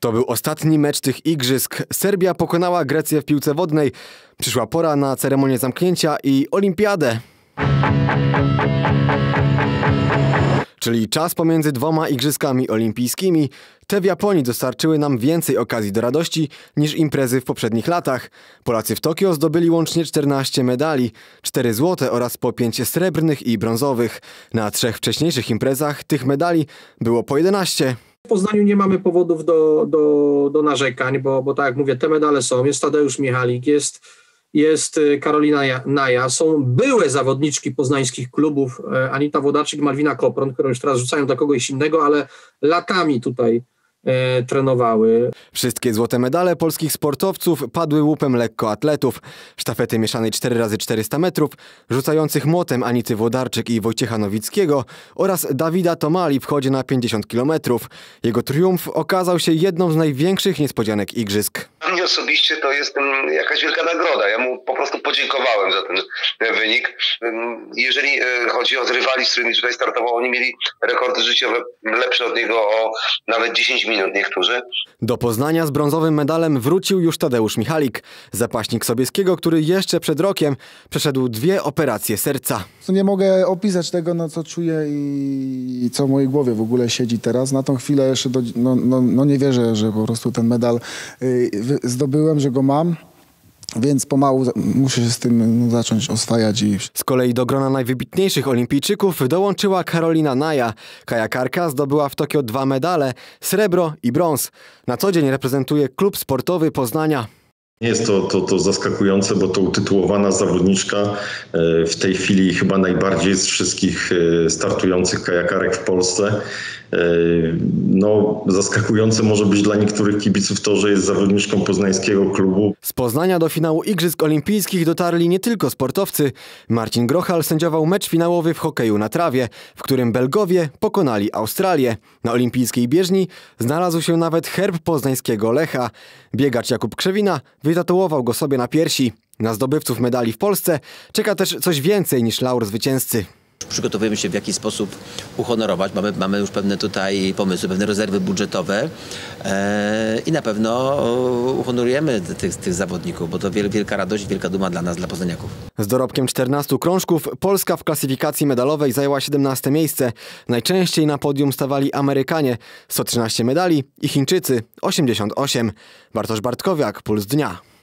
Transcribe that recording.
To był ostatni mecz tych igrzysk. Serbia pokonała Grecję w piłce wodnej. Przyszła pora na ceremonię zamknięcia i olimpiadę. Czyli czas pomiędzy dwoma igrzyskami olimpijskimi. Te w Japonii dostarczyły nam więcej okazji do radości niż imprezy w poprzednich latach. Polacy w Tokio zdobyli łącznie 14 medali, 4 złote oraz po 5 srebrnych i brązowych. Na trzech wcześniejszych imprezach tych medali było po 11. W Poznaniu nie mamy powodów do, do, do narzekań, bo, bo tak jak mówię, te medale są. Jest Tadeusz Michalik, jest, jest y, Karolina Naja, są byłe zawodniczki poznańskich klubów, e, Anita Wodaczyk, Malwina Kopron, które już teraz rzucają do kogoś innego, ale latami tutaj e, trenowały. Wszystkie złote medale polskich sportowców padły łupem lekkoatletów. Sztafety mieszanej 4x400 metrów, rzucających młotem Anity Włodarczyk i Wojciecha Nowickiego oraz Dawida Tomali w chodzie na 50 km. Jego triumf okazał się jedną z największych niespodzianek igrzysk. Osobiście to jest mm, jakaś wielka nagroda. Ja mu po prostu podziękowałem za ten e, wynik. Ym, Jeżeli e, chodzi o rywali, z którymi tutaj startował, oni mieli rekordy życiowe lepsze od niego o nawet 10 minut niektórzy. Do Poznania z brązowym medalem wrócił już Tadeusz Michalik, zapaśnik Sobieskiego, który jeszcze przed rokiem przeszedł dwie operacje serca. Nie mogę opisać tego, no, co czuję i, i co w mojej głowie w ogóle siedzi teraz. Na tą chwilę jeszcze do, no, no, no nie wierzę, że po prostu ten medal y, wy- zdobyłem, że go mam. Więc pomału muszę się z tym no, zacząć oswajać i Z kolei do grona najwybitniejszych olimpijczyków dołączyła Karolina Naja. Kajakarka zdobyła w Tokio dwa medale, srebro i brąz. Na co dzień reprezentuje klub sportowy Poznania. Nie jest to, to, to zaskakujące, bo to utytułowana zawodniczka e, w tej chwili chyba najbardziej z wszystkich e, startujących kajakarek w Polsce. E, No, zaskakujące może być dla niektórych kibiców to, że jest zawodniczką poznańskiego klubu. Z Poznania do finału Igrzysk Olimpijskich dotarli nie tylko sportowcy. Marcin Grochal sędziował mecz finałowy w hokeju na trawie, w którym Belgowie pokonali Australię. Na olimpijskiej bieżni znalazł się nawet herb poznańskiego Lecha. Biegacz Jakub Krzewina wytatuował go sobie na piersi. Na zdobywców medali w Polsce czeka też coś więcej niż laur zwycięzcy. Przygotowujemy się w jaki sposób uhonorować. Mamy, mamy już pewne tutaj pomysły, pewne rezerwy budżetowe e, i na pewno uhonorujemy tych, tych zawodników, bo to wiel, wielka radość, wielka duma dla nas, dla poznaniaków. Z dorobkiem 14 krążków Polska w klasyfikacji medalowej zajęła 17 miejsce. Najczęściej na podium stawali Amerykanie 113 medali i Chińczycy 88. Bartosz Bartkowiak, Puls Dnia.